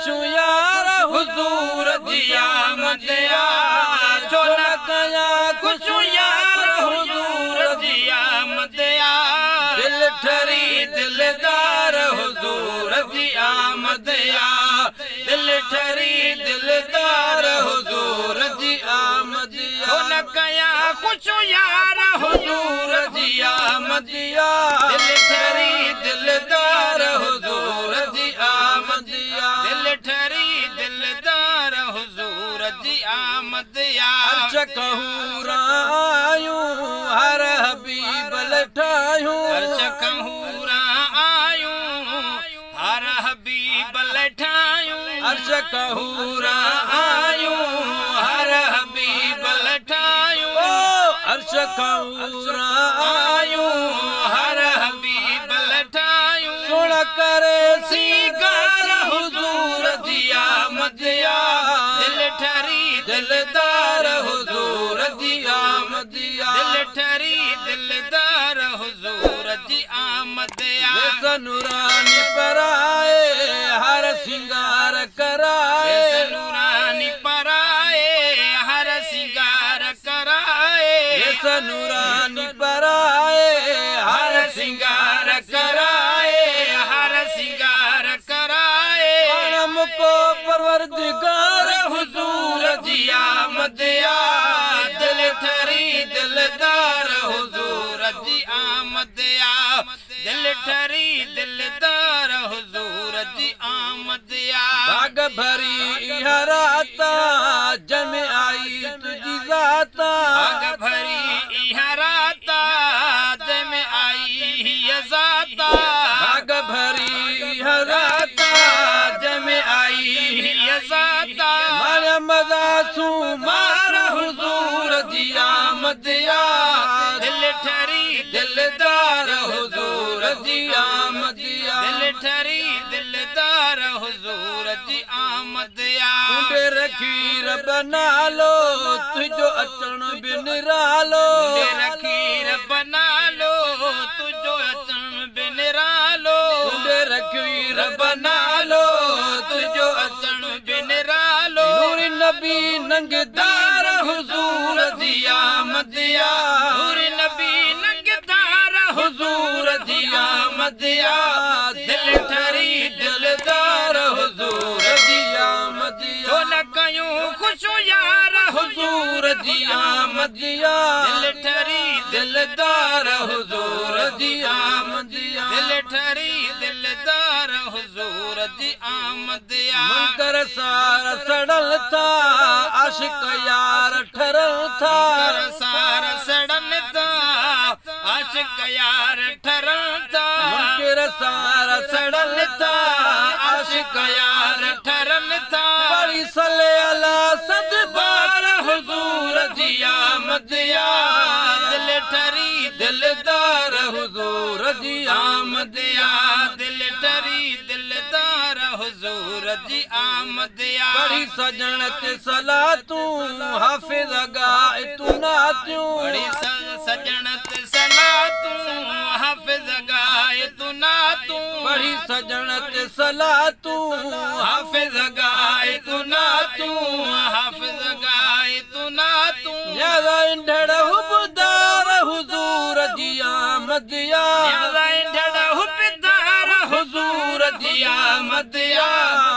ख़ुशि यार हुज़ूर जी आमदिया छो न कयां ख़ुशि यार हुज़ूर जी आमदिया दिल ठरी दिलदार हुज़ूर जी आमदिया दिल ठरी दिलदार हुज़ूर जी आमदिया छो न कयां ख़ुशि यार हुज़ूर जी आमदिया जी आमदिया अर्श कहूरायूं हर हबीब लठायूं। अर्श कहूरा आयूं हर हबीब लठायूं। अर्श कहूरा आयूं हर हबीब लठायूं। अर्श कहूरा आयूं हर हबीब लठायूं। सुण करे सीगार दिलदार हुजूर जी आमदिया दिल ठरी दिलदार हुजूर जी आमदिया सनुरानी पराए हर सिंगार कराए। सनुरानी पराए हर सिंगार कराए। सनुरानी आमदिया दिल ठरी दिलदार हुजूर जी आमदिया दिल ठरी दिलदार हुजूर जी आमदिया बाग भरी हराता मजा सू मार हुजूर जी आमदिया दिल ठरी दिलदार हुजूर जी आमदिया दिल ठरी दिलदार हुजूर जी आमदिया टूटे रखीर बना लो तुझो अचण टूटे रखीर बना लो नबी नंगदार हुजूर जी आमदिया नूर नबी नंगदार हुजूर जी आमदिया दिल हुजूर जी आमदिया दिल ठरी दिलदार हुजूर जी आमदिया दिल ठरी दिलदार हुजूर जी आमदिया मंकर सार सड़ल था आशिक यार ठरल था सार था आशिक यार ठरल था मंकर सार सड़ल था आशिक यार ठरल दिलदार हुजूर जी आमदिया दिल ठरी दिलदार हुजूर जी आमदिया बड़ी सजण ते सला तू हाफिज गाए तू नातियूं बड़ी सजण ते सला तू हाफिज गाए तू नातू बड़ी सजण ते सला तू हाफिज गाए तू नातू हाफिज गाए तू नातू आमदिया यादा इंढड़ हुबदार हुजूर जी आमदिया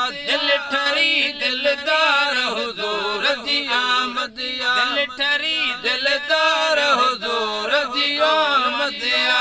दिल ठरी दिलदार हुजूर जी आमदिया दिल ठरी दिलदार हुजूर जी आमदिया